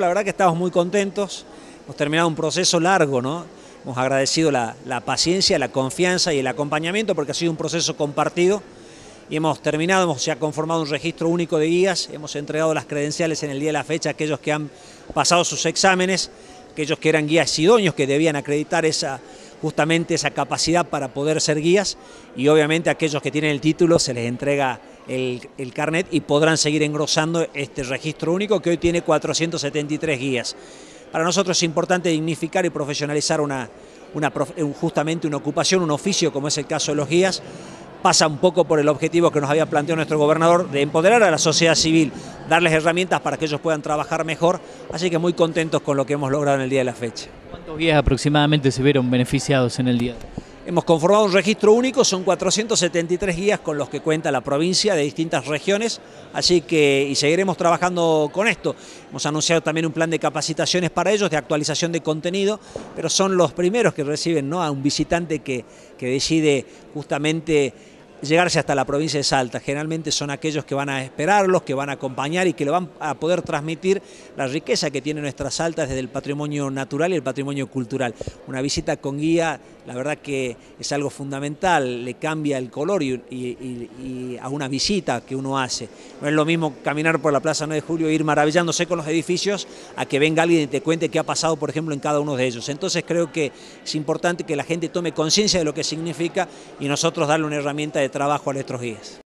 La verdad que estamos muy contentos, hemos terminado un proceso largo, ¿no? Hemos agradecido la, la paciencia, la confianza y el acompañamiento porque ha sido un proceso compartido. Y hemos terminado, hemos ya conformado un registro único de guías, hemos entregado las credenciales en el día de la fecha a aquellos que han pasado sus exámenes, aquellos que eran guías idóneos, que debían acreditar esa, justamente esa capacidad para poder ser guías. Y obviamente a aquellos que tienen el título se les entrega el, carnet y podrán seguir engrosando este registro único que hoy tiene 473 guías. Para nosotros es importante dignificar y profesionalizar justamente una ocupación, un oficio como es el caso de los guías, pasa un poco por el objetivo que nos había planteado nuestro gobernador de empoderar a la sociedad civil, darles herramientas para que ellos puedan trabajar mejor, así que muy contentos con lo que hemos logrado en el día de la fecha. ¿Cuántos guías aproximadamente se vieron beneficiados en el día? Hemos conformado un registro único, son 473 guías con los que cuenta la provincia de distintas regiones, así que y seguiremos trabajando con esto. Hemos anunciado también un plan de capacitaciones para ellos, de actualización de contenido, pero son los primeros que reciben ¿no? a un visitante que, que decide justamente llegarse hasta la provincia de Salta. Generalmente son aquellos que van a esperarlos, que van a acompañar y que le van a poder transmitir la riqueza que tiene nuestra Salta desde el patrimonio natural y el patrimonio cultural. Una visita con guía, la verdad que es algo fundamental, le cambia el color y, a una visita que uno hace. No es lo mismo caminar por la Plaza 9 de Julio e ir maravillándose con los edificios a que venga alguien y te cuente qué ha pasado, por ejemplo, en cada uno de ellos. Entonces creo que es importante que la gente tome conciencia de lo que significa y nosotros darle una herramienta de trabajo a nuestros guías.